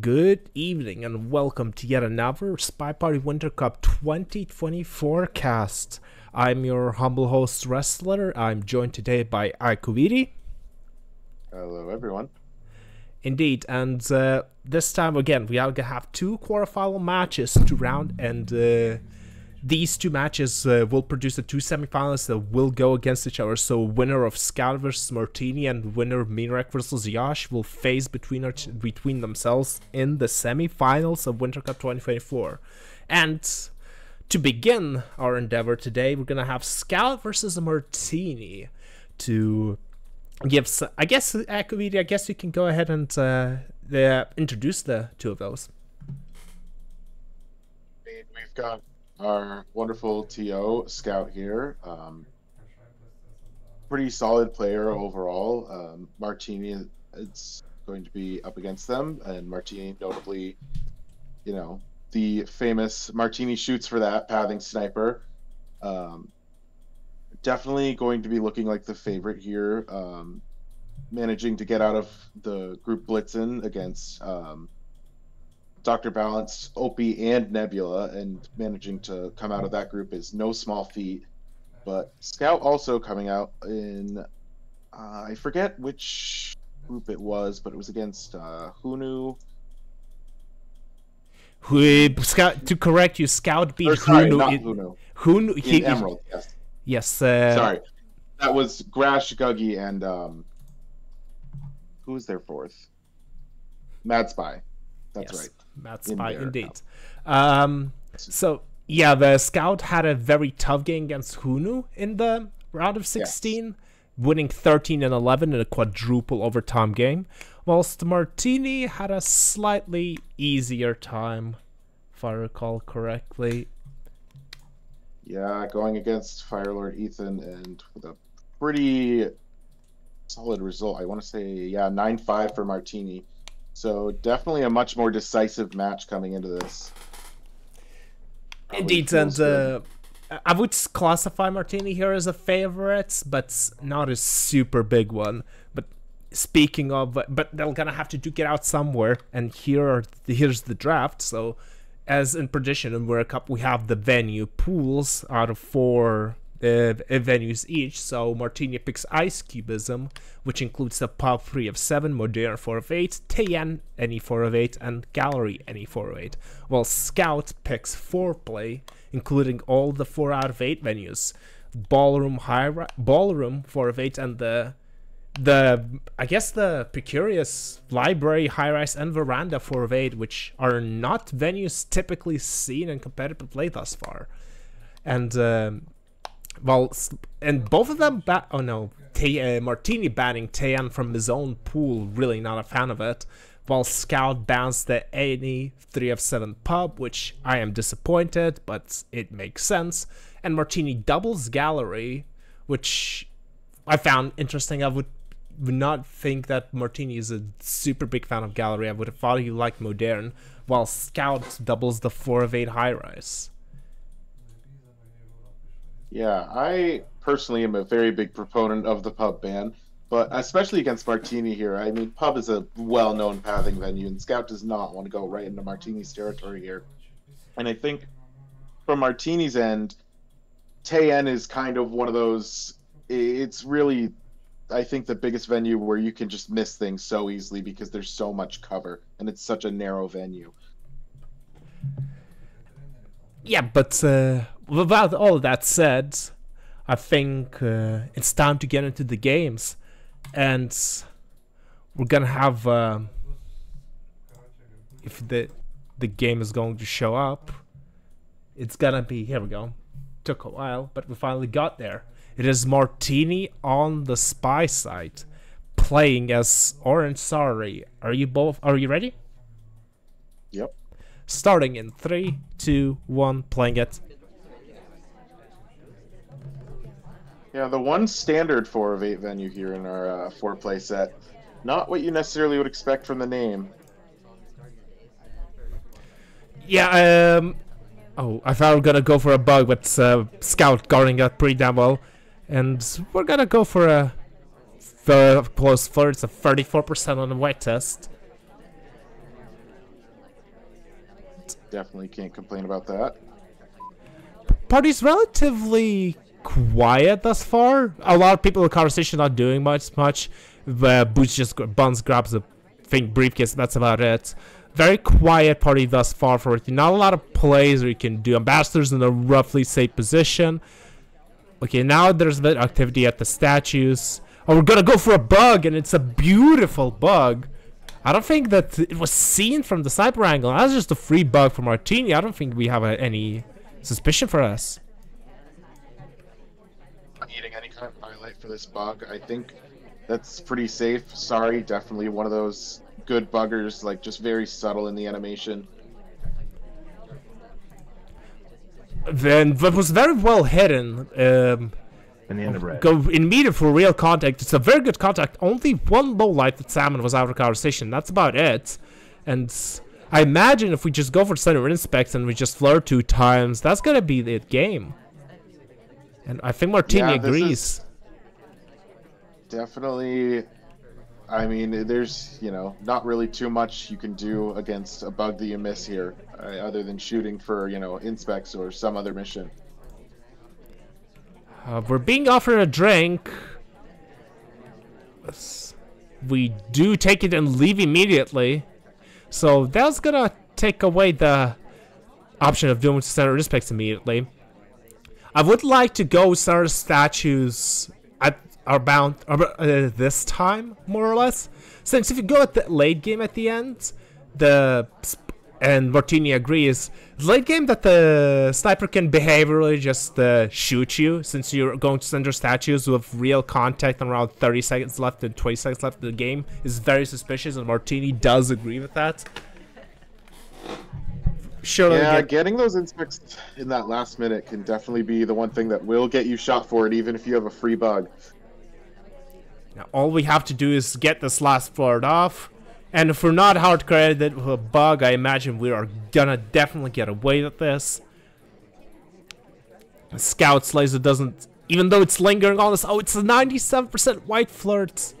Good evening and welcome to yet another SpyParty Winter Cup 2024 cast. I'm your humble host, Wrestler. I'm joined today by Aikuviri. Hello, everyone. Indeed, and uh, this time again, we are gonna have two quarterfinal matches to round, and uh, these two matches uh, will produce the two semifinalists that will go against each other. So, winner of Scout versus Martini and winner of Minarek versus Yash will face between between themselves in the semifinals of Winter Cup 2024. And to begin our endeavor today, we're gonna have Scout versus Martini to give. I guess, Akavidi, I guess you can go ahead and uh, uh, introduce the two of those. We've got our wonderful TO Scout here. Um, pretty solid player overall. Um, Martini is going to be up against them, and Martini, notably, you know, the famous Martini shoots for that pathing sniper. Um, definitely going to be looking like the favorite here. Um, managing to get out of the group Blitzen against um, Dr. Balance, Opie, and Nebula, and managing to come out of that group is no small feat. But Scout also coming out in, uh, I forget which group it was, but it was against uh, Hunu. Who, Scout, to correct you, Scout beat Or, sorry, Hunu. not in- Hunu. Hunu In he, Emerald, yes. Yes, uh, Sorry. That was Grash, Guggy, and um, who was their fourth? Mad Spy. That's yes, right. Matt In Spy, indeed. Um, so yeah, the Scout had a very tough game against Hunu in the round of 16, winning 13 and 11 in a quadruple overtime game, whilst Martini had a slightly easier time, if I recall correctly. Yeah, going against Firelord Ethan and with a pretty solid result. I want to say, yeah, 9 5 for Martini. So definitely a much more decisive match coming into this. Probably Indeed, and uh, I would classify Martini here as a favorite, but not a super big one. But speaking of, but they're gonna have to duke it out somewhere, and here are the, here's the draft. So, as in Perdition and World Cup, we have the venue pools out of four venues each. So Martini picks Ice Cubism, which includes the Pub 3 of 7, Modern 4 of 8, Teien any 4 of 8, and Gallery any 4 of 8. While Scout picks Foreplay, including all the 4 out of 8 venues. Ballroom high Ballroom 4 of 8 and the the I guess the Precarious Library, High Rise, and Veranda 4 of 8, which are not venues typically seen in competitive play thus far. And um, well, and both of them. Oh no, Te- uh, Martini banning Teien from his own pool. Really not a fan of it. While Scout bans the any three of seven pub, which I am disappointed, but it makes sense. And Martini doubles gallery, which I found interesting. I would would not think that Martini is a super big fan of gallery. I would have thought he liked modern. While Scout doubles the four of eight high rise. Yeah, I personally am a very big proponent of the pub ban, but especially against Martini here. I mean, pub is a well-known pathing venue, and Scout does not want to go right into Martini's territory here. And I think from Martini's end, Teien is kind of one of those. It's really, I think, the biggest venue where you can just miss things so easily because there's so much cover, and it's such a narrow venue. Yeah, but uh, without all that said, I think uh, it's time to get into the games, and we're gonna have um if the the game is going to show up, it's gonna be here. We go. Took a while, but we finally got there. It is Martini on the spy site, playing as Orange Sorry. Are you both? Are you ready? Yep. Starting in three, two, one, playing it. Yeah, the one standard four of eight venue here in our uh, four play set. Not what you necessarily would expect from the name. Yeah, um. Oh, I thought we were gonna go for a bug, but uh, Scout guarding that pretty damn well. And we're gonna go for a very close. It's a 34% on the white test. Definitely can't complain about that. Party's relatively quiet thus far. A lot of people in the conversation not doing much. Much. Uh, Boots just Buns grabs the thing briefcase. That's about it. Very quiet party thus far for it. Not a lot of plays where you can do ambassadors in a roughly safe position. Okay, now there's a bit activity at the statues. Oh, we're gonna go for a bug, and it's a beautiful bug. I don't think that it was seen from the sniper angle. That's just a free bug from Martini. I don't think we have a, any suspicion for us. Not eating any kind of highlight for this bug. I think that's pretty safe. Sorry, definitely one of those good buggers, like just very subtle in the animation. Then that was very well hidden. Um, in the end of red. go immediate for real contact. It's a very good contact. Only one low light that Salmon was out of conversation. That's about it. And I imagine if we just go for center inspect and we just flirt two times, that's gonna be the game. And I think Martini Yeah, agrees. Definitely. I mean, there's you know not really too much you can do against a bug that you miss here, uh, other than shooting for you know inspects or some other mission. Uh, we're being offered a drink. We do take it and leave immediately. So that's gonna take away the option of doing center respects immediately. I would like to go center statues at our bound uh, this time, more or less. Since if you go at the late game at the end, the and Martini agrees. Late game that the sniper can behaviorally just uh, shoot you since you're going to center statues with real contact and around 30 seconds left and 20 seconds left in the game is very suspicious and Martini does agree with that. Sure, Yeah, get- getting those inspects in that last minute can definitely be the one thing that will get you shot for it, even if you have a free bug. Now, all we have to do is get this last floor off. And if we're not hard credited with a bug, I imagine we are gonna definitely get away with this. Scout's laser doesn't, even though it's lingering on us. Oh, it's a 97% white flirt.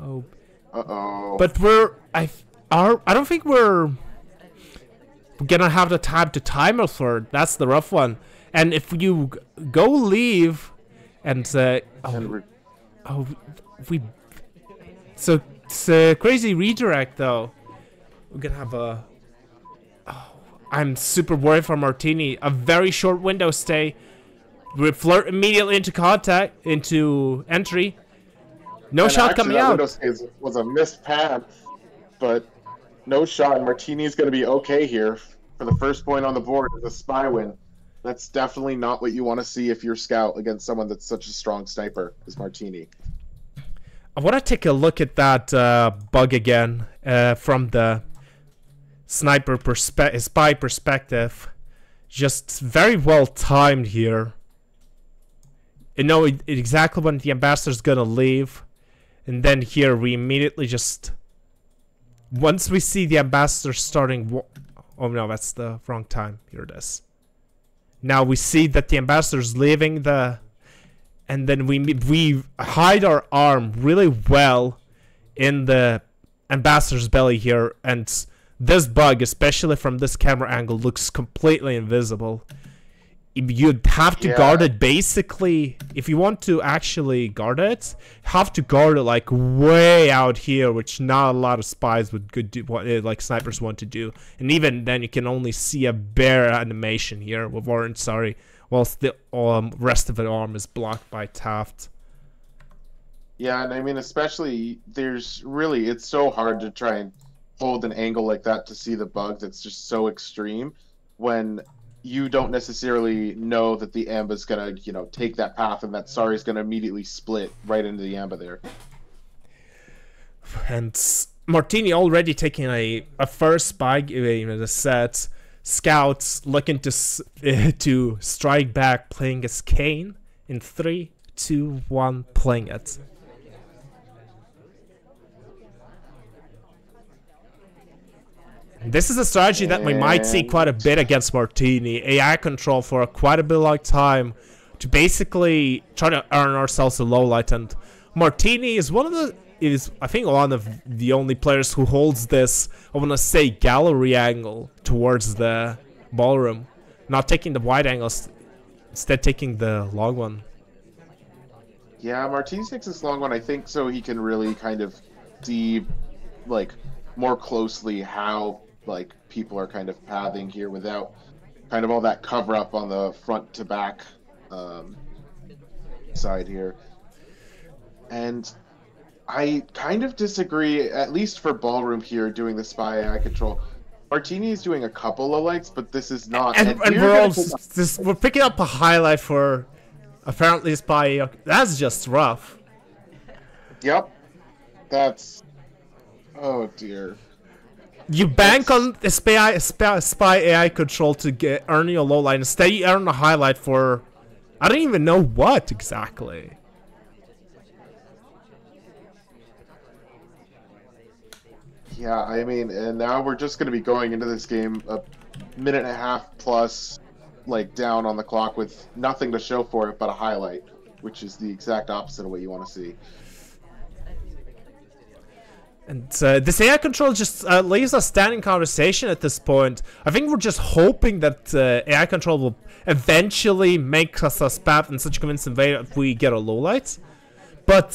Oh, Uh oh. but we're I are I don't think we're we're gonna have the time to time a flirt. That's the rough one. And if you go leave and uh, oh, Oh, we. So it's a crazy redirect though. We're gonna have a. Oh, I'm super worried for Martini. A very short window stay. We flirt immediately into contact, into entry. No and shot actually, coming out. window stays was a missed pad, but no shot. Martini's going to be okay here for the first point on the board. The spy win. That's definitely not what you want to see if you're scout against someone that's such a strong sniper as Martini. I want to take a look at that uh, bug again uh, from the sniper perspe- spy perspective. Just very well timed here. You know exactly when the ambassador's gonna leave, and then here we immediately just once we see the ambassador starting. Oh no, that's the wrong time. Here it is. Now we see that the ambassador's leaving the and then we we hide our arm really well in the ambassador's belly here and this bug especially from this camera angle looks completely invisible you'd have to Yeah. guard it basically if you want to actually guard it have to guard it like way out here which not a lot of spies would good do what uh, like snipers want to do and even then you can only see a bare animation here with Warren sorry whilst the um, rest of the arm is blocked by Taft Yeah, and I mean, especially there's really it's so hard to try and hold an angle like that to see the bug that's just so extreme when you don't necessarily know that the amba's gonna you know take that path and that Sari's gonna immediately split right into the amba there. and Martini already taking a, a first spy uh, in the set. Scouts looking to to strike back, playing as Kane in three, two, one, playing it. This is a strategy that we might see quite a bit against Martini. AI control for quite a bit of time to basically try to earn ourselves a low light. And Martini is one of the is I think one of the only players who holds this I want to say gallery angle towards the ballroom, not taking the wide angles, instead taking the long one. Yeah, Martini takes this long one, I think, so he can really kind of see, like, more closely how, like, people are kind of pathing here without kind of all that cover up on the front to back um, side here. And I kind of disagree, at least for ballroom here, doing the spy AI control. Martini is doing a couple of likes, but this is not. And, and, and we're all just, we're picking up a highlight for apparently spy. That's just rough. Yep, that's. Oh dear. You bank that's... on the spy, spy, spy AI control to get earn your low line. Instead, you earn a highlight for. I don't even know what exactly. Yeah, I mean, and now we're just going to be going into this game a minute and a half plus, like, down on the clock with nothing to show for it but a highlight, which is the exact opposite of what you want to see. And uh, this AI control just uh, leaves us standing conversation at this point. I think we're just hoping that uh, AI control will eventually make us a spap in such a convincing way that we get a low light. But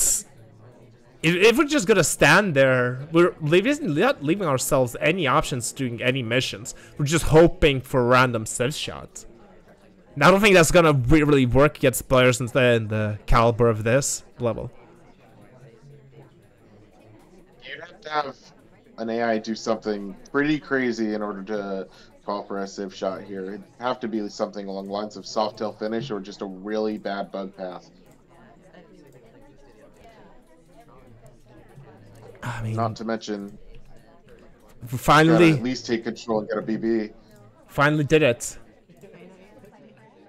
if, if we're just gonna stand there, we're leaving, not leaving ourselves any options doing any missions. We're just hoping for random self shots. Now, I don't think that's gonna really work against players in the, in the caliber of this level. To have an AI do something pretty crazy in order to call for a civ shot here. It'd have to be something along the lines of soft tail finish or just a really bad bug path. I mean, not to mention, finally at least take control and get a BB. Finally did it.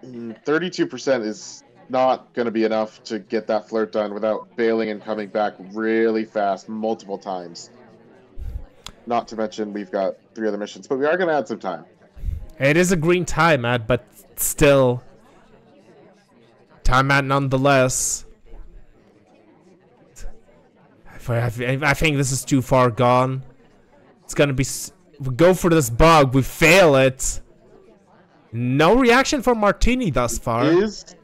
Mm, thirty-two percent is not going to be enough to get that flirt done without bailing and coming back really fast multiple times. Not to mention we've got three other missions, but we are going to add some time. It is a green time, Matt, but still, time, Matt, nonetheless. I think this is too far gone. It's gonna be... We go for this bug, we fail it. No reaction from Martini thus far. Is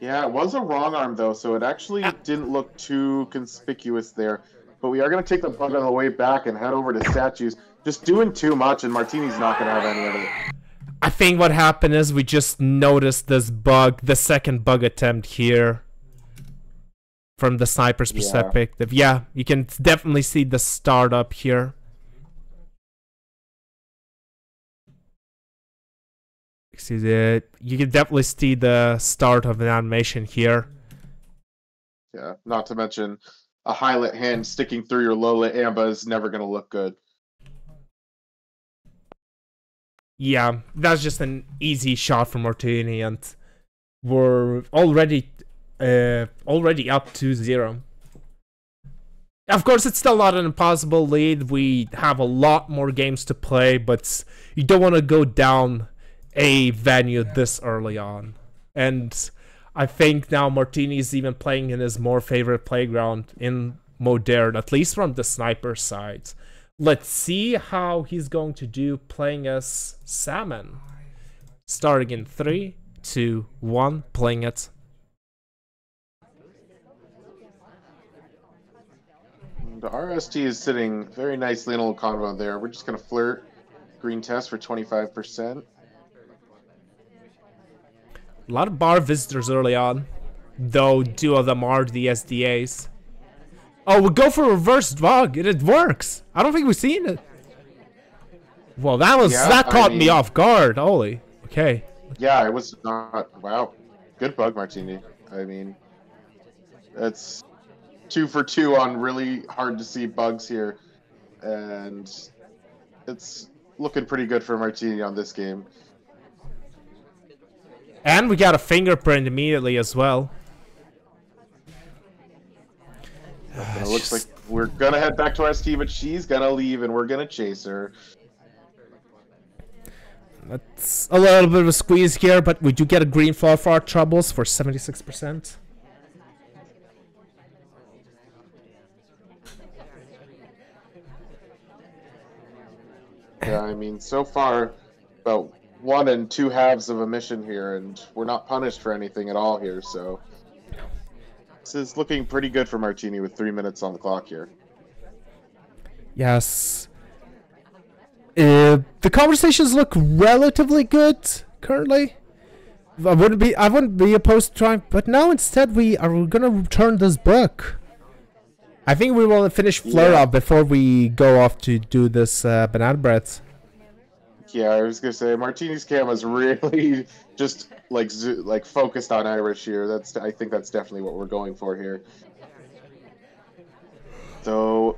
yeah, it was a wrong arm though, so it actually ah. didn't look too conspicuous there. But we are going to take the bug on the way back and head over to statues. Just doing too much, and Martini's not going to have any of it. I think what happened is we just noticed this bug, the second bug attempt here from the sniper's perspective. Yeah. yeah, you can definitely see the startup here. Excuse me, you can definitely see the start of an animation here. Yeah, not to mention a highlight hand sticking through your Lola Amba is never going to look good. Yeah, that's just an easy shot from Martini, and we're already uh, already up to zero. Of course, it's still not an impossible lead. We have a lot more games to play, but you don't want to go down a venue this early on. And I think now Martini is even playing in his more favorite playground in Modern, at least from the sniper side. Let's see how he's going to do playing as Salmon. Starting in 3, 2, 1, playing it The RST is sitting very nicely in a little convo there. We're just going to flirt green test for 25%. A lot of bar visitors early on, though two of them are the SDAs. Oh, we go for reverse dog, and it works. I don't think we've seen it. Well, that was yeah, that caught I mean, me off guard. Holy, okay. Yeah, it was not. Wow, good bug, Martini. I mean, it's two for two on really hard to see bugs here, and it's looking pretty good for Martini on this game. And we got a fingerprint immediately as well. Okay, it looks like we're gonna head back to our ST, but she's gonna leave and we're gonna chase her. That's a little bit of a squeeze here, but we do get a green fall for our troubles for 76%. Yeah, I mean, so far, about one and two halves of a mission here, and we're not punished for anything at all here, so. This is looking pretty good for Martini with three minutes on the clock here. Yes. Uh, the conversations look relatively good currently. I wouldn't be I wouldn't be opposed to trying, but now instead we are gonna return this book. I think we will finish flirt Yeah. off before we go off to do this uh, banana bread. Yeah, I was gonna say Martini's cam is really just like zo- like focused on Irish here. That's I think that's definitely what we're going for here. So,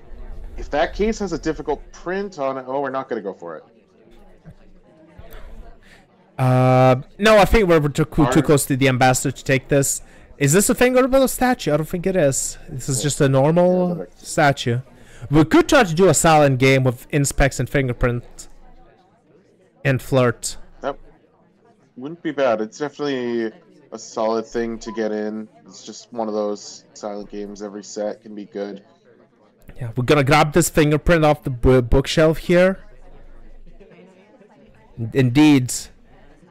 if that case has a difficult print on it, oh, we're not gonna go for it. Uh, no, I think we're too, too close to the ambassador to take this. Is this a fingerable statue? I don't think it is. This is just a normal statue. We could try to do a silent game with inspects and fingerprint and flirt. That wouldn't be bad. It's definitely a solid thing to get in. It's just one of those silent games. Every set can be good. Yeah, we're gonna grab this fingerprint off the bookshelf here. Indeed,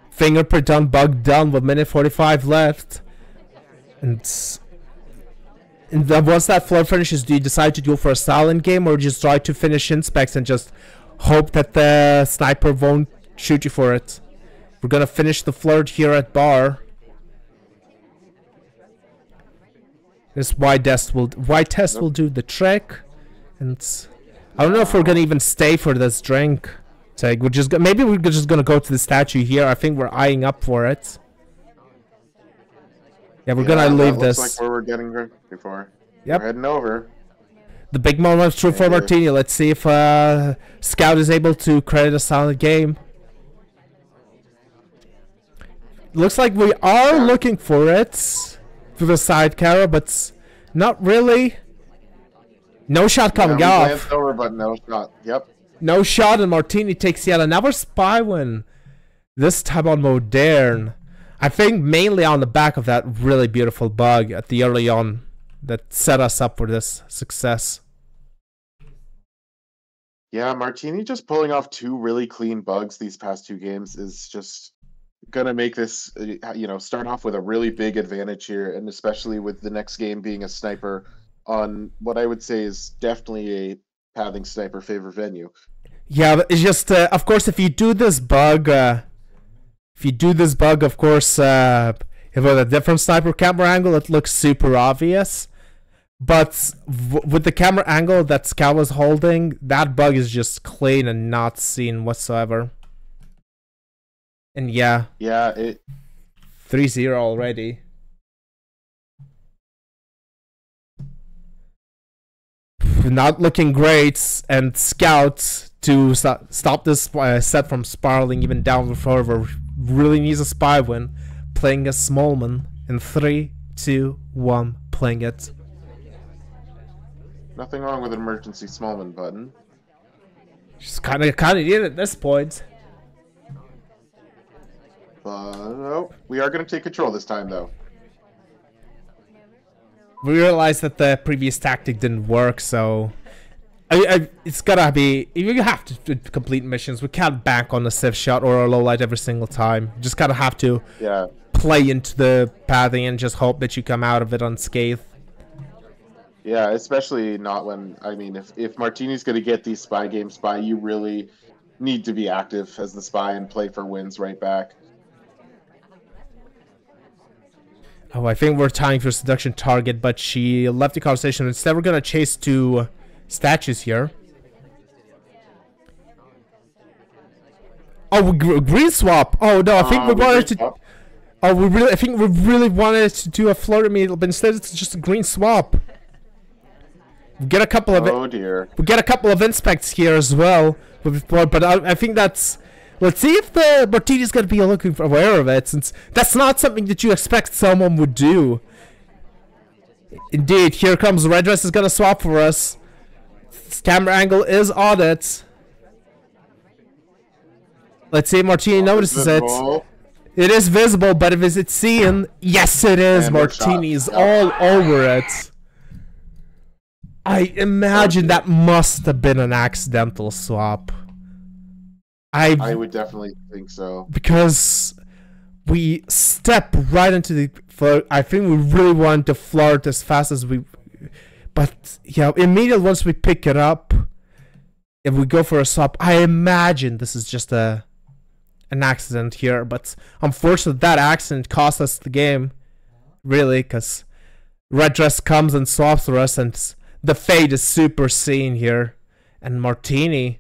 fingerprint done, bug done with minute 45 left. And, and then once that floor finishes, do you decide to go for a silent game or just try to finish inspects and just hope that the sniper won't shoot you for it? We're gonna finish the flirt here at bar. This white test will white test will do the trick, and I don't know if we're gonna even stay for this drink. Tag, we're just maybe we're just gonna go to the statue here. I think we're eyeing up for it. Yeah, we're Yeah, gonna leave looks this. like where we're getting ready for. Yep. We're heading over. The big moment truth for. Martini. Let's see if uh, Scout is able to create a silent game. Looks like we are looking for it to the side camera, but not really. No shot coming yeah, off. over, but no shot. Yep. No shot, and Martini takes yet another spy win. This time on Modern. I think mainly on the back of that really beautiful bug at the early on that set us up for this success. Yeah, Martini just pulling off two really clean bugs these past two games is just gonna make this, uh, you know, start off with a really big advantage here, and especially with the next game being a sniper on what I would say is definitely a pathing sniper favorite venue. Yeah, it's just, uh, of course, if you do this bug, uh, if you do this bug, of course, uh, if with a different sniper camera angle, it looks super obvious. But with the camera angle that Scout was holding, that bug is just clean and not seen whatsoever. And yeah, Yeah, it 3-0 already. Not looking great, and Scout to sto- stop this uh, set from spiraling even down further really needs a spy win. Playing a Smallman in three, two, one, playing it. nothing wrong with an emergency Smallman button. Just kind of, kind of did at this point. But uh, no, we are gonna take control this time though. we realized that the previous tactic didn't work, so I, I, it's gotta be. You have to complete missions. We can't bank on a Civ shot or a low light every single time. You just gotta have to Yeah, play into the pathing and just hope that you come out of it unscathed. Yeah, especially not when I mean if if Martini's going to get these spy games by, you really need to be active as the spy and play for wins right back. Oh, I think we're tying for seduction target, but she left the conversation. Instead, we're gonna chase two statues here. Oh, we gr- green swap. Oh no, I think Uh, we wanted to. oh, Oh, we really, I think we really wanted to do a floater meal, but instead it's just a green swap. We get a couple of oh dear. we get a couple of inspects here as well, but I, I think that's. Let's see if the Martini's gonna be looking for aware of it, since that's not something that you expect someone would do. Indeed, here comes Red Dress is gonna swap for us. This camera angle is on it. Let's see if Martini notices it. It is visible, but if is it seen? Yes, it is. And. Martini's all over it. I imagine that must have been an accidental swap. I I would definitely think so. because we step right into the. I think we really want to flirt as fast as we, but yeah, immediately once we pick it up, if we go for a swap, I imagine this is just a an accident here. But unfortunately, that accident cost us the game, really, because red dress comes and swaps for us, and the fade is super seen here, and Martini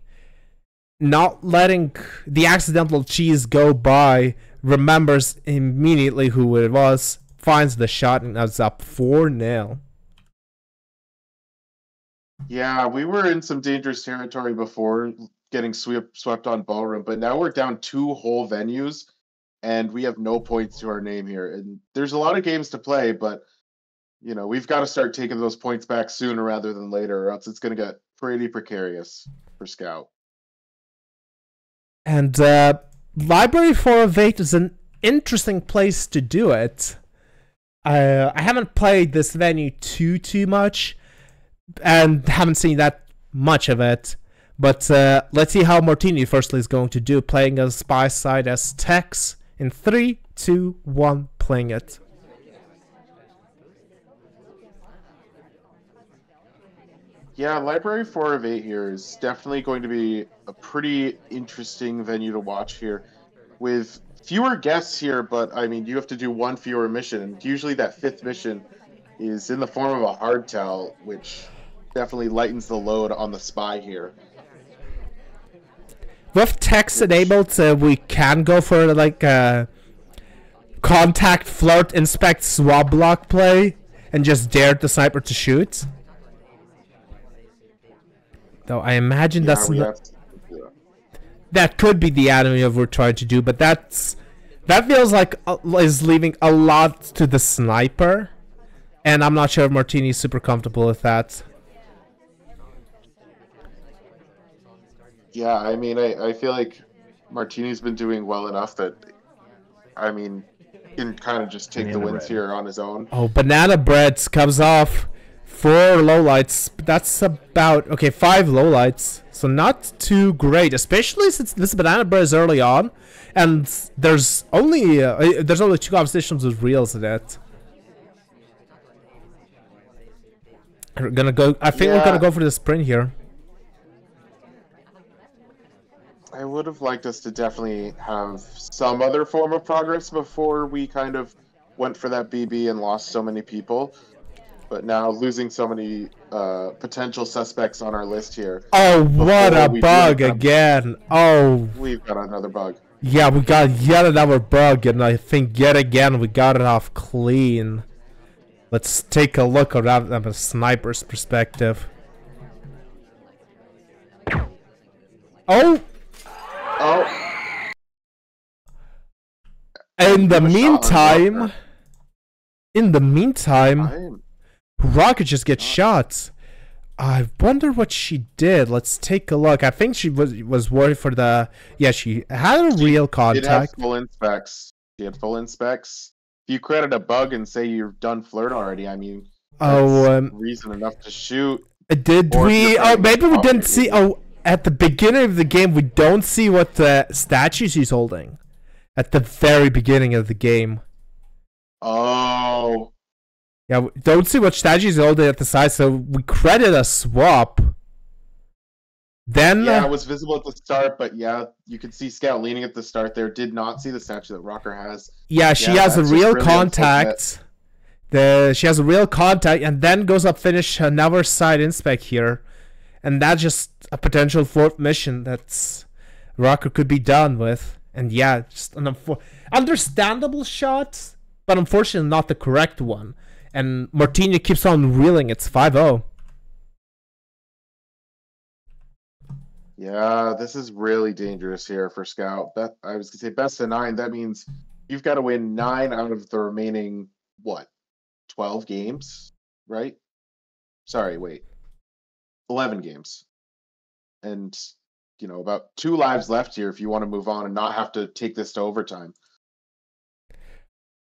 not letting the accidental cheese go by, remembers immediately who it was, finds the shot, and is up 4 0. Yeah, we were in some dangerous territory before getting swept swept on ballroom, but now we're down two whole venues and we have no points to our name here. And there's a lot of games to play, but you know, we've got to start taking those points back sooner rather than later, or else it's gonna get pretty precarious for Scout. And uh, Library 4 of 8 is an interesting place to do it. Uh, I haven't played this venue too, too much, and haven't seen that much of it. But uh, let's see how Martini firstly is going to do, playing as spy side as Tex in 3, 2, 1, playing it. Yeah, Library 4 of 8 here is definitely going to be a pretty interesting venue to watch here. With fewer guests here, but I mean, you have to do one fewer mission, usually that fifth mission is in the form of a hard hardtail, which definitely lightens the load on the spy here. With text enabled, uh, we can go for like a contact, flirt, inspect, swap block play, and just dare the sniper to shoot. Though I imagine Yeah, that's we not- have to do that. that could be the enemy of what we're trying to do, but that's that feels like uh, is leaving a lot to the sniper, and I'm not sure if Martini's super comfortable with that. Yeah, I mean, I, I feel like Martini's been doing well enough that, I mean, can kind of just take the wins bread. here on his own. Oh, banana bread comes off four lowlights. That's about okay. Five lowlights, so not too great, especially since this banana bread is early on, and there's only uh, uh, there's only two competitions with reels in it. We're gonna go. I think we're gonna go for the sprint here. I would have liked us to definitely have some other form of progress before we kind of went for that BB and lost so many people. But now losing so many uh, potential suspects on our list here, Oh, what a bug again! Oh, we've got another bug. yeah, we got yet another bug, and I think yet again we got it off clean. Let's take a look around from a sniper's perspective. Oh, Oh, in the Give a shot on meantime, in the meantime, I'm, Rocker just gets shot. I wonder what she did. Let's take a look. I think she was was worried for the. Yeah, she had a real did have contact. full inspects. She had full inspects. If you credit a bug and say you've done flirt already, I mean, Oh, um, reason enough to shoot. Did we? Oh, maybe we didn't see. Oh, at the beginning of the game, we don't see what the statue she's holding. At the very beginning of the game, Oh, yeah, don't see what statue she's holding at the side. So we credit a swap. Then, yeah, uh, it was visible at the start, but yeah, you could see Scout leaning at the start there. Did not see the statue that Rocker has. yeah, she yeah, has a real contact. The she has a real contact, and then goes up finish another side inspect here, and that's just a potential fourth mission that's Rocker could be done with. And yeah, just an understandable shot, but unfortunately not the correct one. And Martini keeps on reeling. It's 5-0. Yeah, this is really dangerous here for Scout. That I was gonna say best of nine. That means you've got to win nine out of the remaining what, twelve games, right? Sorry, wait, eleven games, and you know about two lives left here if you want to move on and not have to take this to overtime.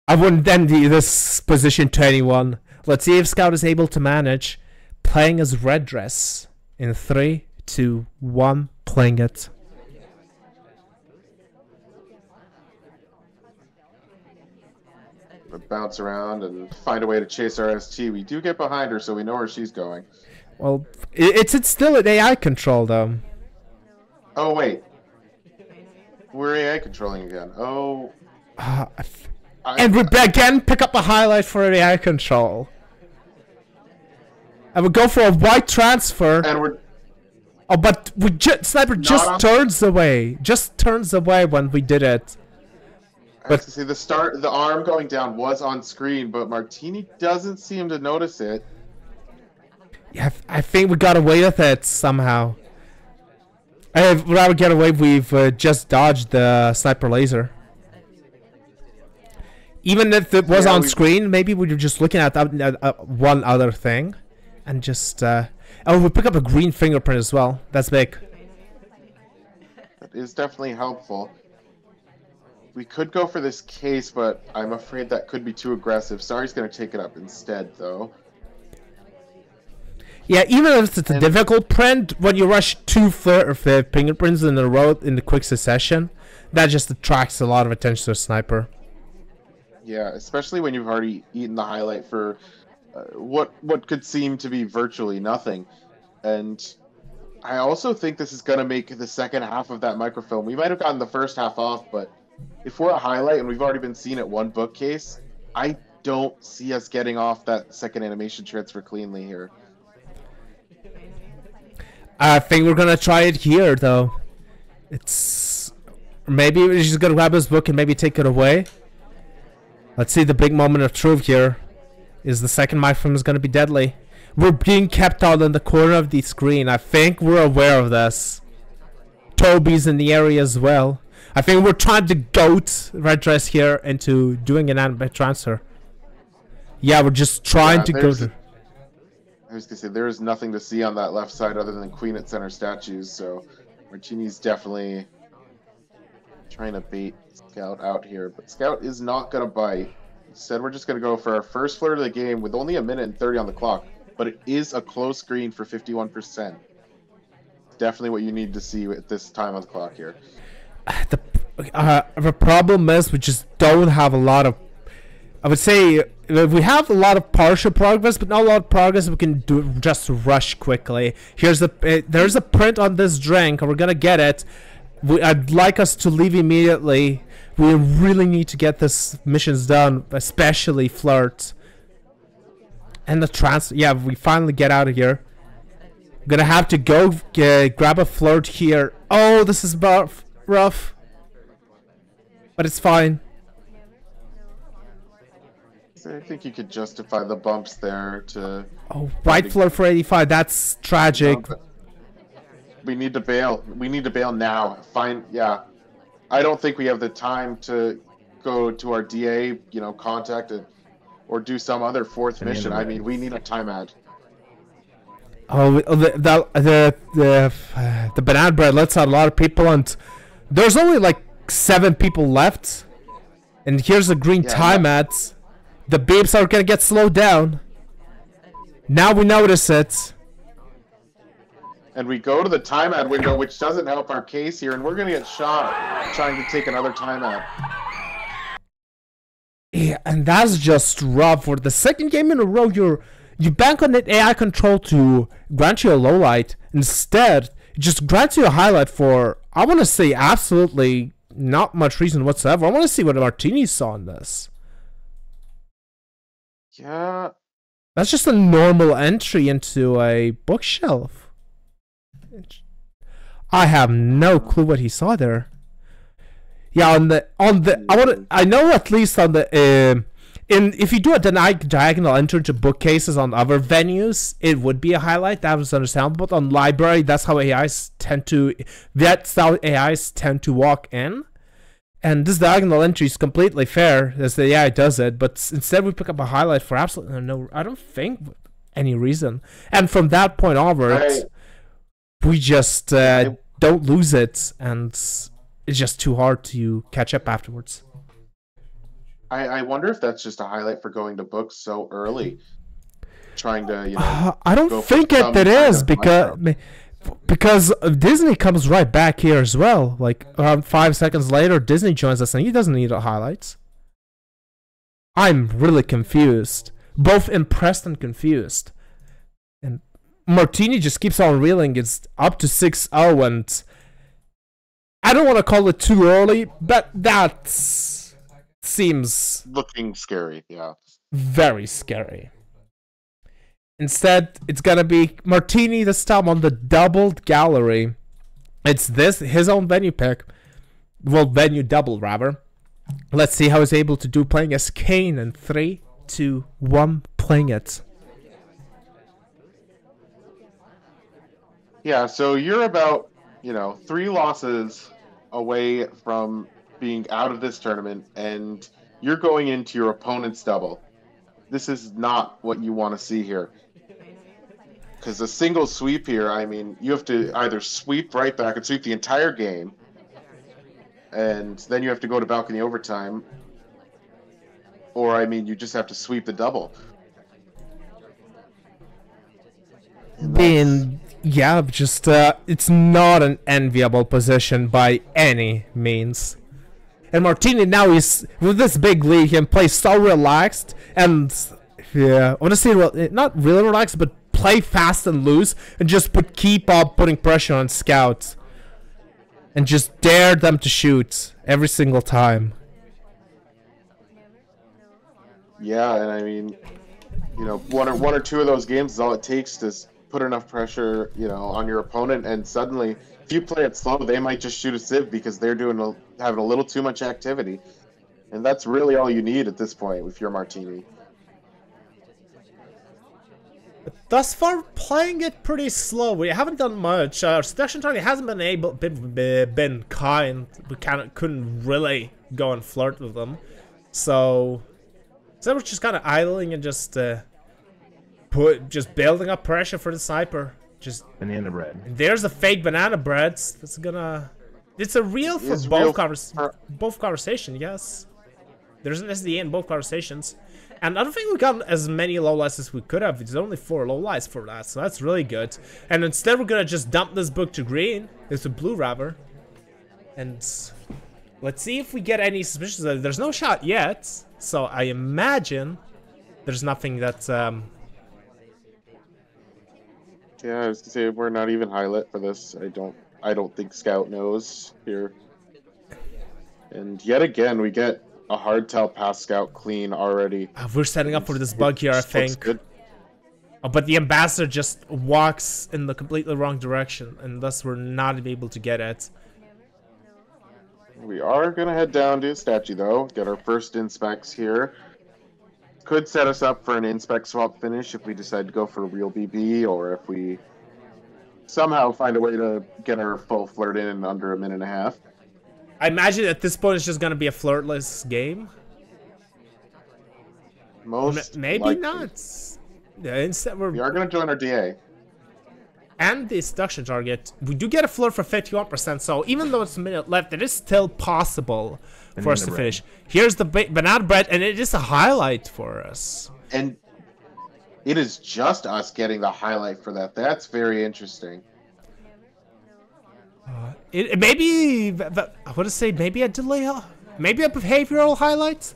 I wouldn't envy this position to anyone. Let's see if Scout is able to manage playing as red dress in three, two, one, playing it. Bounce around and find a way to chase our ST. We do get behind her, so we know where she's going. Well, it's, it's still an AI control, though. Oh, wait. We're AI controlling again. Oh. Uh, I I, and we again pick up a highlight for an AI control. And we go for a white transfer. and we're Oh, but we just sniper just turns away. Just turns away when we did it. I But- see the start. The arm going down was on screen, but Martini doesn't seem to notice it. Yeah, I think we got away with it somehow. I'd rather get away. We've uh, just dodged the sniper laser. Even if it was Yeah, on we- screen, maybe we were just looking at that, uh, uh, one other thing, and just. Uh, oh, we pick up a green fingerprint as well. That's big. That is definitely helpful. We could go for this case, but I'm afraid that could be too aggressive. Sari's going to take it up instead, though. Yeah, even if it's a And- difficult print, when you rush two fingerprints in a row in the quick succession, that just attracts a lot of attention to a sniper. Yeah, especially when you've already eaten the highlight for uh, what what could seem to be virtually nothing. And I also think this is going to make the second half of that microfilm. We might have gotten the first half off, but if we're a highlight and we've already been seen at one bookcase, I don't see us getting off that second animation transfer cleanly here. I think we're gonna try it here, though. It's maybe just gonna grab his book and maybe take it away. Let's see. The big moment of truth here is the second microfilm is gonna be deadly. We're being kept out in the corner of the screen. I think we're aware of this. Toby's in the area as well. I think we're trying to goat Red Dress here into doing an anime transfer. Yeah, we're just trying Yeah, to go to. I was gonna say there is nothing to see on that left side other than Queen at center statues, so Martini's definitely trying to bait Scout out here, but Scout is not gonna bite. Instead, we're just gonna go for our first flirt of the game with only a minute and thirty on the clock, but it is a close screen for fifty-one percent. Definitely what you need to see at this time on the clock here. the uh, the problem is we just don't have a lot of I would say uh, we have a lot of partial progress but not a lot of progress we can do just rush quickly here's a uh, there's a print on this drink we're gonna get it we, I'd like us to leave immediately. We really need to get this missions done especially flirt. And the trans yeah we finally get out of here. Gonna have to go uh, grab a flirt here. Oh this is rough rough. But it's fine. I think you could justify the bumps there to. oh white flirt for 85 that's tragic We need to bail. We need to bail now. Find Yeah. I don't think we have the time to go to our DA, you know, contact it or do some other fourth mission. I mean, we need a time ad. oh the the the the, uh, the banana bread lets out a lot of people and there's only like seven people left and here's a green Yeah, time that- at the beeps are gonna get slowed down now we notice it And we go to the timeout window, which doesn't help our case here, and we're going to get shot trying to take another timeout. Yeah, and that's just rough. For the second game in a row, you're you bank on that AI control to grant you a low light. Instead, it just grants you a highlight for I want to say absolutely not much reason whatsoever. I want to see what Martini saw in this. Yeah. That's just a normal entry into a bookshelf. I have no clue what he saw there. Yeah, on the on the I want to I know at least on the um in if you do a diagonal enter to bookcases on other venues, it would be a highlight. That was understandable. But on library, that's how AIs tend to that's how AIs tend to walk in. And this diagonal entry is completely fair as the AI does it, but instead we pick up a highlight for absolutely no, I don't think any reason. And from that point onwards, we just uh, I- don't lose it, and it's just too hard to catch up afterwards. I, I wonder if that's just a highlight for going to books so early. Trying to, you know. Uh, I don't think it, it is because because Disney comes right back here as well. Like around five seconds later, Disney joins us, and he doesn't need the highlights. I'm really confused. Both impressed and confused. Martini just keeps on reeling. It's up to 6 0, and I don't want to call it too early, but that seems Looking scary, yeah. very scary. Instead, it's gonna be Martini this time on the doubled gallery. It's this his own venue pick. Well, venue double rather. Let's see how he's able to do playing as Kane in three, two, one, playing it. Yeah, so you're about, you know, three losses away from being out of this tournament, and you're going into your opponent's double. This is not what you want to see here. Because a single sweep here, I mean, you have to either sweep right back and sweep the entire game, and then you have to go to balcony overtime, or I mean, you just have to sweep the double. Being yeah, just uh, it's not an enviable position by any means. And Martini now is with this big lead, he can play so relaxed and yeah, well, eh, not really relaxed, but play fast and loose and just put keep up putting pressure on scouts and just dare them to shoot every single time. Yeah, and I mean, you know, one or one or two of those games is all it takes to put enough pressure, you know, on your opponent, and suddenly, if you play it slow, they might just shoot a civ because they're doing a, having a little too much activity, and that's really all you need at this point with your martini. Thus far, playing it pretty slow. We haven't done much. Our seduction target hasn't been able, been, been kind. We kind couldn't really go and flirt with them. So, so we're just kind of idling and just uh, put, just building up pressure for the sniper. Just Banana bread. there's a fake banana bread. That's gonna. It's a real for It's both real convers both conversation. Yes, there's an SD in both conversations, and I don't think we got as many low lights as we could have. It's only four low lights for that, so that's really good. And instead, we're gonna just dump this book to green. It's a blue rather, and let's see if we get any suspicions. There's no shot yet, so I imagine there's nothing that. Um, Yeah, I was gonna say we're not even highlight for this. I don't, I don't think Scout knows here. And yet again, we get a hard tell pass Scout clean already. uh, we're setting up for this bug here, I think. good. Uh, But the ambassador just walks in the completely wrong direction, and thus we're not able to get it. We are gonna head down to statue though. Get our first inspects here. Could set us up for an inspect swap finish if we decide to go for a real BB, or if we somehow find a way to get our full flirt in in under a minute and a half. I imagine at this point it's just gonna be a flirtless game. M- Most maybe likely. not. Yeah, instead we're We are gonna join our DA. and the seduction target. We do get a flirt for 51%, so even though it's a minute left, it is still possible for us to bread. finish. Here's the ba- banana bread, and it is a highlight for us. And it is just us getting the highlight for that. That's very interesting. It, it maybe th- th- I want to say maybe a delay, maybe a behavioral highlight.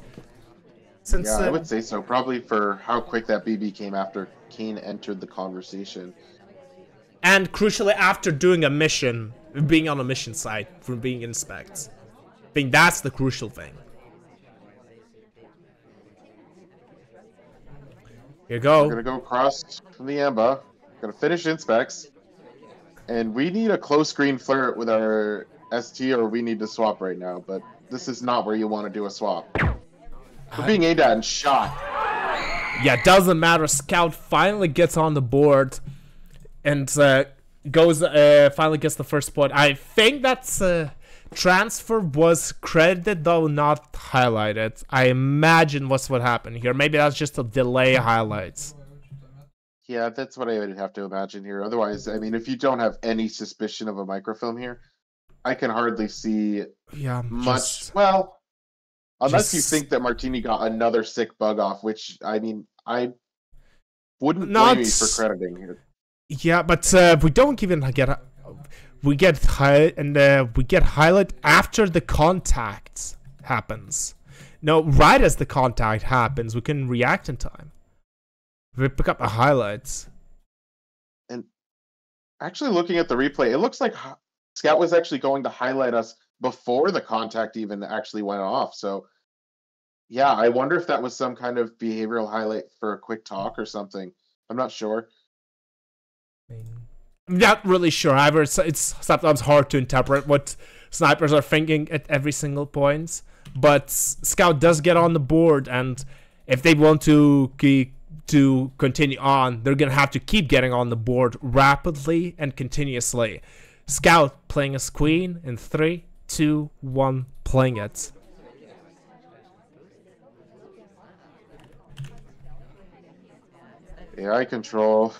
Since Yeah, I uh, would say so. Probably for how quick that BB came after Kane entered the conversation. and crucially after doing a mission, being on a mission site from being inspect. I think that's the crucial thing. Here you go. We're gonna go across from the Amba. Gonna finish inspects, and we need a close screen flirt with our ST, or we need to swap right now. But this is not where you want to do a swap. We're being aimed at and shot. Yeah, doesn't matter. Scout finally gets on the board and uh, goes. Uh, finally gets the first point. I think that's uh, transfer was credited though not highlighted. I imagine what's what happened here. Maybe that's just a delay highlights. Yeah, that's what I would have to imagine here. Otherwise, I mean, if you don't have any suspicion of a microfilm here, I can hardly see Yeah, much. just- Well, unless just- you think that Martini got another sick bug off, which I mean, I wouldn't Not- blame you for crediting here. Yeah, but uh, we don't even get a- we get high and uh, we get highlight after the contact happens. No, right as the contact happens, we can react in time. We pick up the highlights. And actually, looking at the replay, it looks like Scout was actually going to highlight us before the contact even actually went off. So, yeah, I wonder if that was some kind of behavioral highlight for a quick talk or something. I'm not sure. I'm not really sure. However, it's, it's sometimes hard to interpret what snipers are thinking at every single point. But Scout does get on the board, and if they want to keep to continue on, they're gonna have to keep getting on the board rapidly and continuously. Scout playing as queen in three, two, one, playing it. AI control.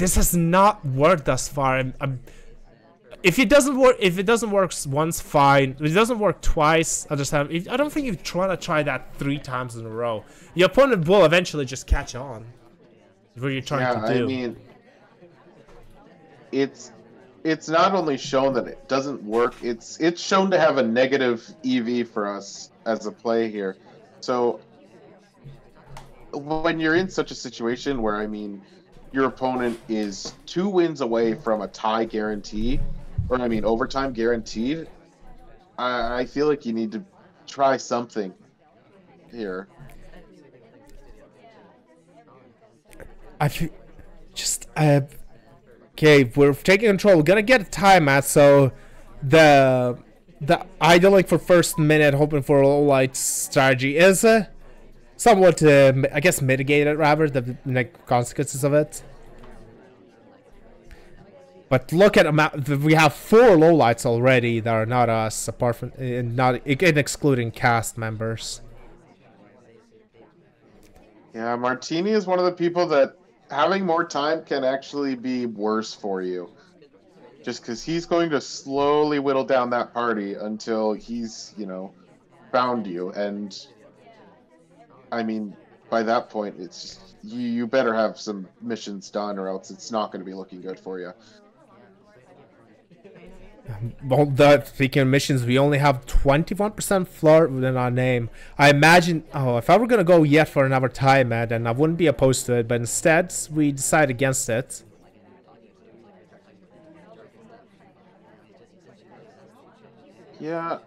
This has not worked thus far. I'm, I'm, if it doesn't work, if it doesn't work once, fine. If it doesn't work twice, I just have. I don't think you try to try that three times in a row. Your opponent will eventually just catch on. What you're trying yeah, to do. I mean, it's it's not only shown that it doesn't work. It's it's shown to have a negative EV for us as a play here. So when you're in such a situation where I mean, your opponent is two wins away from a tie guarantee, or I mean overtime guaranteed, I, I feel like you need to try something here. I feel just uh okay, we're taking control. We're gonna get a timeout, so the the idling for first minute, hoping for a low light strategy is uh, somewhat, I guess, mitigated rather the like, consequences of it. But look at amount. We have four lowlights already that are not us, apart from not again excluding cast members. Yeah, Martini is one of the people that having more time can actually be worse for you. Just because he's going to slowly whittle down that party until he's, you know, found you. And I mean, by that point, it's just, you, you better have some missions done, or else it's not going to be looking good for you. Um, well, the speaking of missions, we only have 21% flirt within our name. I imagine, oh, if I were gonna go yet for another time, man, then I wouldn't be opposed to it, but instead, we decide against it. Yeah.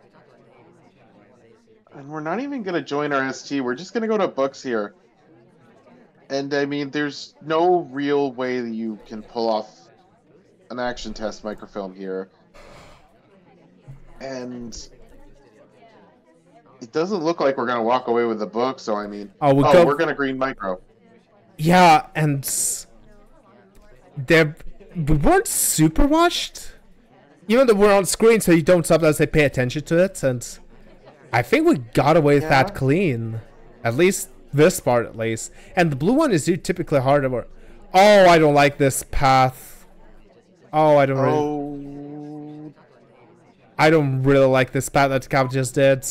And we're not even going to join our ST. We're just going to go to books here. And I mean, there's no real way that you can pull off an action test microfilm here. And it doesn't look like we're going to walk away with the book. So, I mean, Oh, we oh, go- we're going to green micro. Yeah, and they we weren't super watched. Even though we're on screen, so you don't sometimes they pay attention to it, and I think we got away with that clean. At least this part, at least. And the blue one is typically harder. Work. Oh, I don't like this path. Oh, I don't. Really, Oh, I don't really like this path that Cap just did.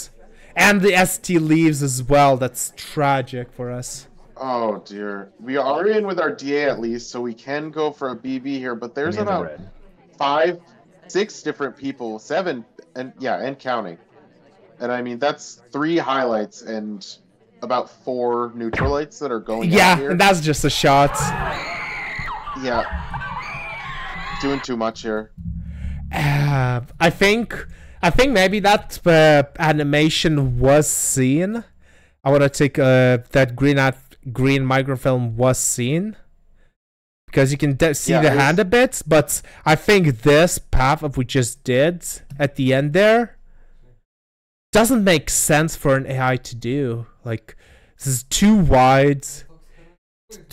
And the ST leaves as well. That's tragic for us. oh dear. We are in with our DA at least, so we can go for a BB here, but there's Me in the about five, six different people, seven, and yeah, and counting. And I mean that's three highlights and about four neutralites that are going Yeah, here. and that's just a shot. yeah, doing too much here. Uh, I think I think maybe that uh, animation was seen. I want to take uh, that green at green microfilm was seen because you can see Yeah, the hand a bit, but I think this path that we just did at the end there doesn't make sense for an AI to do. Like this is too wide.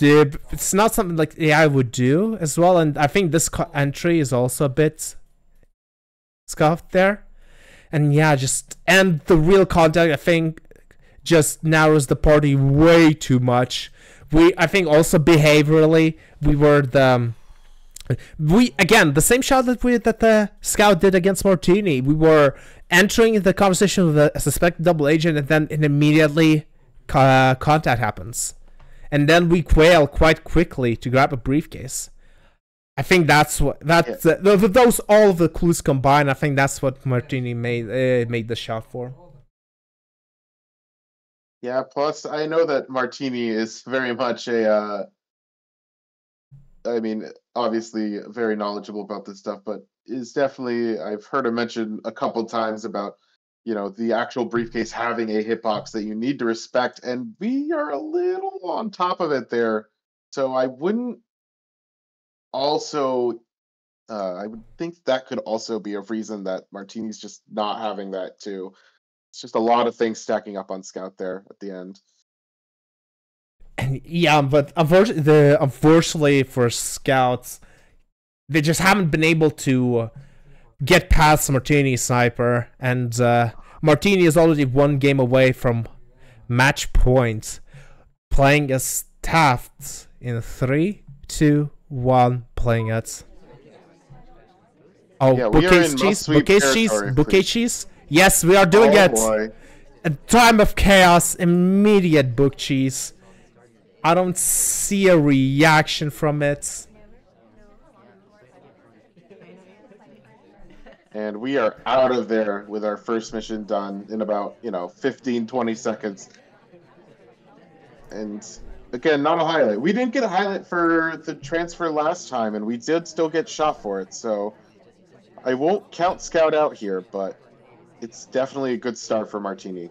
It's not something like AI would do as well, and I think this entry is also a bit scuffed there. And yeah, just and the real contact I think just narrows the party way too much. We I think also behaviorally we were the um, we again the same shot that we that the scout did against Martini. We were entering the conversation with a, suspected double agent, and then it immediately uh, contact happens, and then we quail quite quickly to grab a briefcase. I think that's what that's uh, th- th- those all of the clues combined. I think that's what Martini made uh, made the shot for. Yeah, plus I know that Martini is very much a uh I mean, obviously very knowledgeable about this stuff, but is definitely I've heard him mention a couple times about you know the actual briefcase having a hitbox that you need to respect, and we are a little on top of it there. So I wouldn't also uh, I would think that could also be a reason that Martini's just not having that too. It's just a lot of things stacking up on Scout there at the end. Yeah, but unfortunately, the unfortunately for scouts, they just haven't been able to get past Martini Sniper, and uh, Martini is already one game away from match point, playing as Taft in three, two, one, playing it. Oh, Yeah, we are bookcase in cheese, must-sweep cheese, please. cheese. Yes, we are doing oh it. boy. A time of chaos, immediate book cheese. I don't see a reaction from it. And we are out of there with our first mission done in about, you know, 15, 20 seconds. And again, not a highlight. We didn't get a highlight for the transfer last time, and we did still get shot for it. So I won't count Scout out here, but it's definitely a good start for Martini.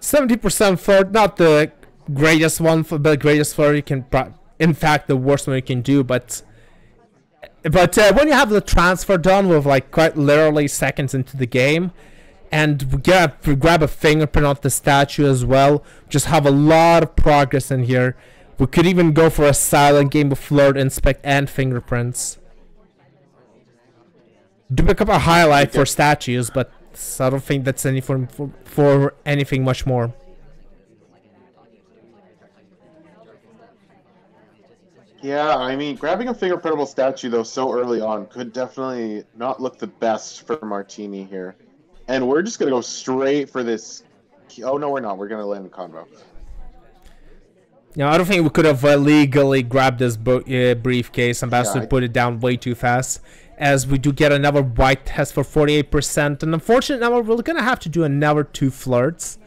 70% flirt, not the greatest one, for the greatest flirt you can, in fact, the worst one you can do, but. But uh, when you have the transfer done with like quite literally seconds into the game, and get grab a fingerprint off the statue as well, just have a lot of progress in here. We could even go for a silent game with flirt, inspect, and fingerprints. Do pick up a highlight for statues, but I don't think that's any for, for, for anything much more. Yeah, I mean, grabbing a fingerprintable statue though so early on could definitely not look the best for Martini here. And we're just gonna go straight for this. Oh no, we're not. We're gonna land in convo. Yeah, I don't think we could have uh, legally grabbed this bo- uh, briefcase. Ambassador Yeah, I- put it down way too fast. As we do get another white test for 48%. And unfortunately, now we're gonna have to do another two flirts.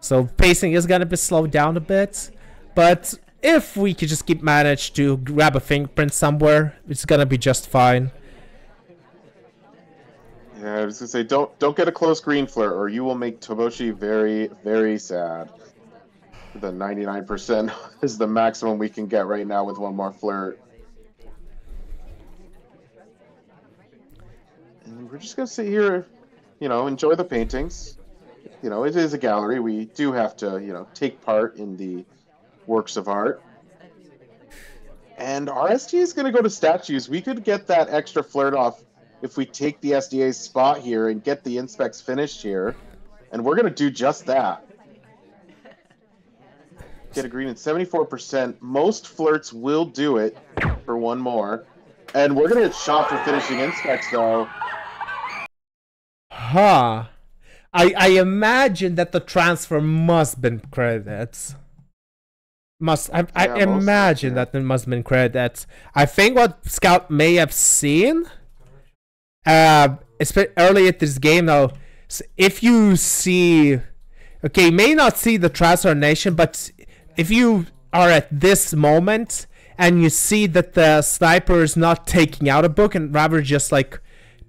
So pacing is gonna be slowed down a bit. But if we could just keep manage to grab a fingerprint somewhere, it's gonna be just fine. Yeah, I was gonna say don't don't get a close green flirt, or you will make Toboshi very very sad. The 99% is the maximum we can get right now with one more flirt. And we're just gonna sit here, you know, enjoy the paintings. You know, it is a gallery. We do have to, you know, take part in the works of art. And RST is going to go to statues. We could get that extra flirt off if we take the SDA's spot here and get the inspects finished here. And we're going to do just that. Get a green at 74%. Most flirts will do it for one more. And we're going to get shot for finishing inspects, though. Huh. I I imagine that the transfer must been credits. Must I, I Yeah, most of it, imagine yeah. that it must have been credits. I think what Scout may have seen, uh, early at this game now, if you see, okay, you may not see the transfer nation, but if you are at this moment and you see that the sniper is not taking out a book and rather just like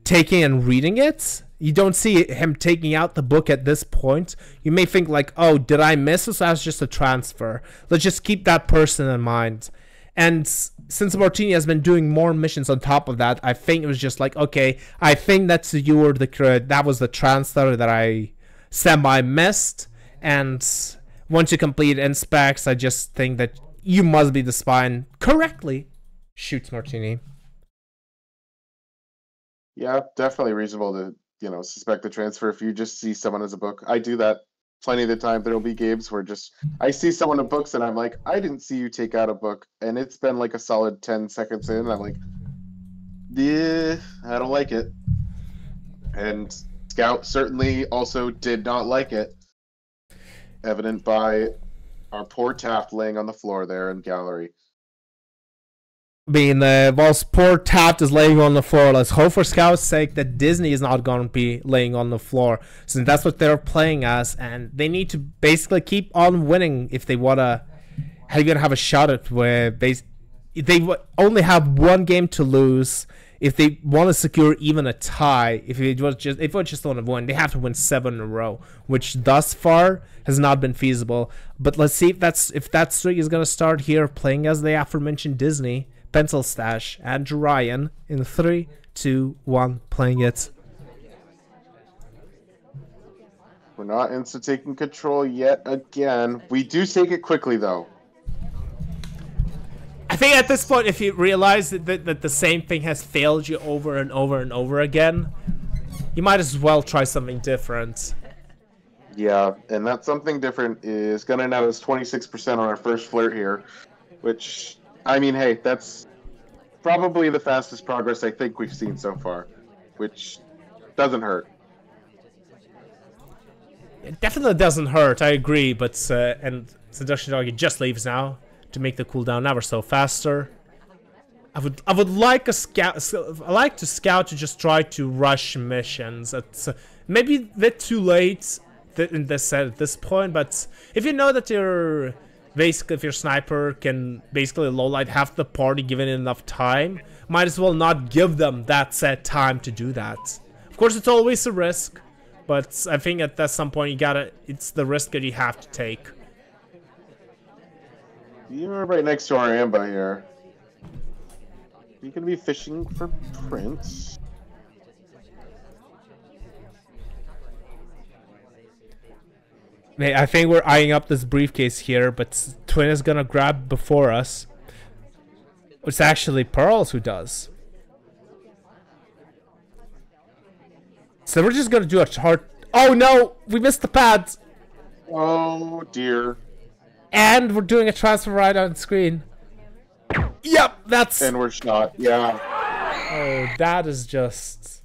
taking and reading it. You don't see him taking out the book at this point. You may think like, "Oh, did I miss this? That's just a transfer." Let's just keep that person in mind. And since Martini has been doing more missions on top of that, I think it was just like, okay, I think that's you were the cr- that was the transfer that I semi missed. And once you complete inspects, I just think that you must be the spine correctly. Shoots Martini. Yeah, definitely reasonable to, you know, suspect the transfer if you just see someone as a book. I do that plenty of the time. There'll be games where just I see someone in books and I'm like, I didn't see you take out a book, and it's been like a solid ten seconds in, and I'm like, yeah, I don't like it. And Scout certainly also did not like it, evident by our poor Taft laying on the floor there in gallery. I mean, uh, whilst poor Taft is laying on the floor, let's hope for Scout's sake that Disney is not going to be laying on the floor, since that's what they're playing as, and they need to basically keep on winning if they want to even have a shot at where base. They only have one game to lose. If they want to secure even a tie, if it was just if it just want to win, they have to win seven in a row, which thus far has not been feasible. But let's see if that's if that streak is gonna start here, playing as the aforementioned Disney. Pencil Stash, Andrew Ryan in three, two, one, playing it. We're not into taking control yet again. We do take it quickly though. I think at this point, if you realize that, that, that the same thing has failed you over and over and over again, you might as well try something different. Yeah, and that something different is gonna net us 26% on our first flirt here, which I mean, hey, that's probably the fastest progress I think we've seen so far, which doesn't hurt. It definitely doesn't hurt. I agree, but uh, and Seduction Dog just leaves now to make the cooldown ever so faster. I would I would like a scout. I like to scout to just try to rush missions. Uh, maybe a bit too late in this at this point, but if you know that you're basically if your sniper can basically lowlight half the party given enough time, might as well not give them that set time to do that. Of course, it's always a risk, but I think at, at some point you gotta, it's the risk that you have to take. You're right next to our Amba here. You gonna be fishing for Prince? I think we're eyeing up this briefcase here, but Twin is gonna grab before us. It's actually Pearls who does. So we're just gonna do a hard. Oh no! We missed the pads! Oh dear. And we're doing a transfer right on screen. Yep, that's. And we're shot, yeah. Oh, that is just.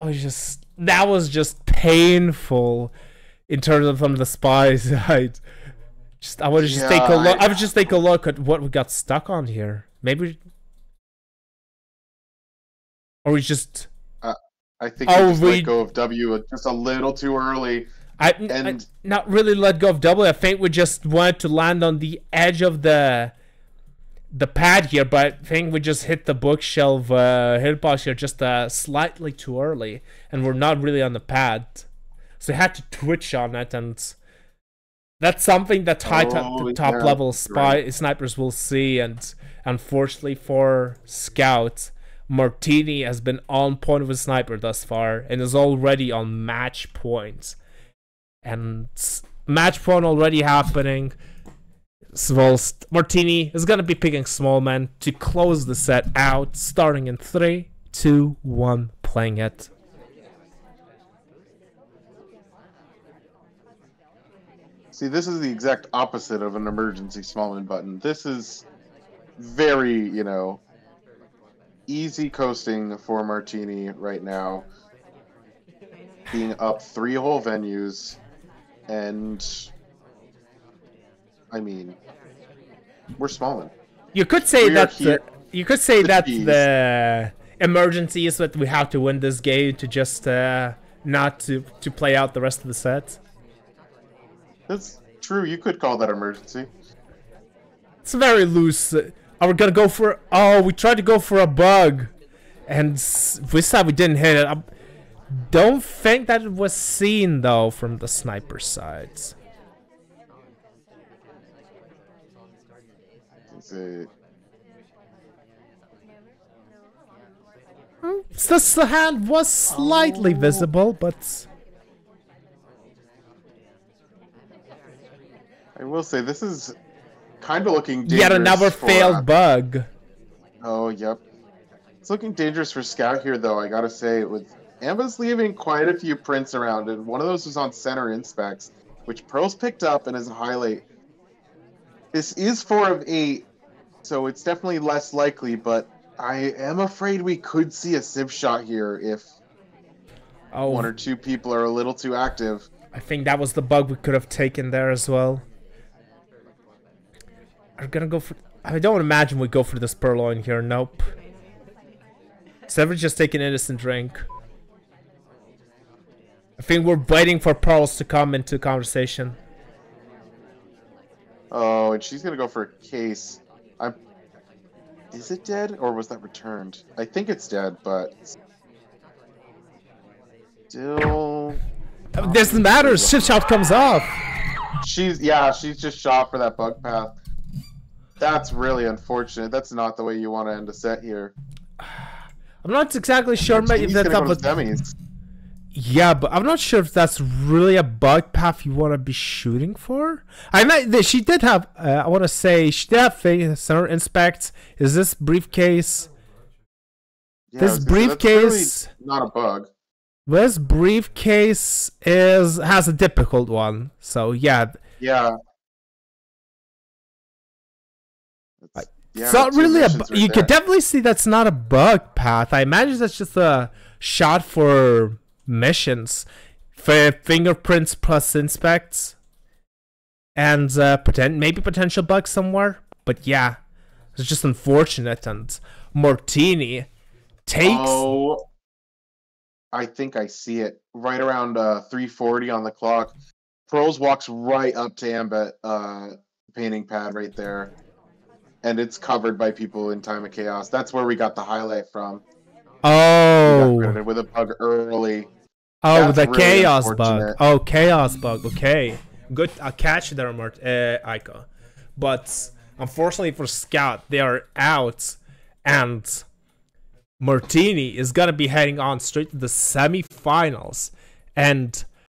Oh, just. That was just painful in terms of some of the spies. side. Just I would just yeah, take a look. I, I would just take a look at what we got stuck on here. Maybe, or we just. Uh, I think oh, we just we... let go of W just a little too early. I, and... I not really let go of W. I think we just wanted to land on the edge of the the pad here, but I think we just hit the bookshelf uh, hitbox here just uh, slightly too early, and we're not really on the pad. So they had to twitch on it, and that's something that high oh, top yeah, level spy right. snipers will see. And unfortunately for Scout, Martini has been on point with sniper thus far and is already on match point. And match point already happening. Whilst Martini is gonna be picking small men to close the set out, starting in three, two, one, playing it. See, this is the exact opposite of an emergency smallman button. This is very, you know, easy coasting for Martini right now. Being up three whole venues, and I mean, we're Smallman. You could say that the, you could say that the emergency is that we have to win this game to just uh, not to to play out the rest of the set. That's true. You could call that emergency. It's very loose. Are we gonna go for? Oh, we tried to go for a bug, and we said we didn't hit it. I don't think that it was seen though from the sniper sides. Is hmm? The hand was slightly oh. visible, but I will say this is kind of looking dangerous. Yet another failed uh, bug. Oh, yep. It's looking dangerous for Scout here, though. I gotta say, with Amba's leaving quite a few prints around, and one of those was on center inspects, which Pearls picked up and is a highlight. This is four of eight, so it's definitely less likely, but I am afraid we could see a civ shot here if oh. one or two people are a little too active. I think that was the bug we could have taken there as well are gonna go for... I don't imagine we go for this purloin here. Nope. Sever just take an innocent drink. I think we're waiting for pearls to come into conversation. Oh, and she's gonna go for a case. I'm. Is it dead or was that returned? I think it's dead, but still. It doesn't matter. Shift shot comes off. She's yeah, she's just shot for that bug path. That's really unfortunate. That's not the way you want to end a set here. I'm not exactly sure if He's that, gonna that go to was. semis. Yeah, but I'm not sure if that's really a bug path you want to be shooting for. I mean, She did have. Uh, I want to say she did have face center inspect. Is this briefcase? Yeah, This I say, really briefcase- not a bug. This briefcase is has a difficult one. So yeah, Yeah. Yeah, it's not really a. right you there. could definitely see that's not a bug path. I imagine that's just a shot for missions, for fingerprints plus inspects, and uh, poten- maybe potential bugs somewhere. But yeah, it's just unfortunate. And Martini takes. Oh, I think I see it right around uh, 340 on the clock. Pearls walks right up to Ambet uh, painting pad right there, and it's covered by people in Time of Chaos. That's where we got the highlight from. Oh, with a bug early. oh, that's the really chaos bug. Oh, chaos bug. Okay, good. A catch there, Mart- uh, Aiko. But unfortunately for Scout, they are out, and Martini is gonna be heading on straight to the semifinals. And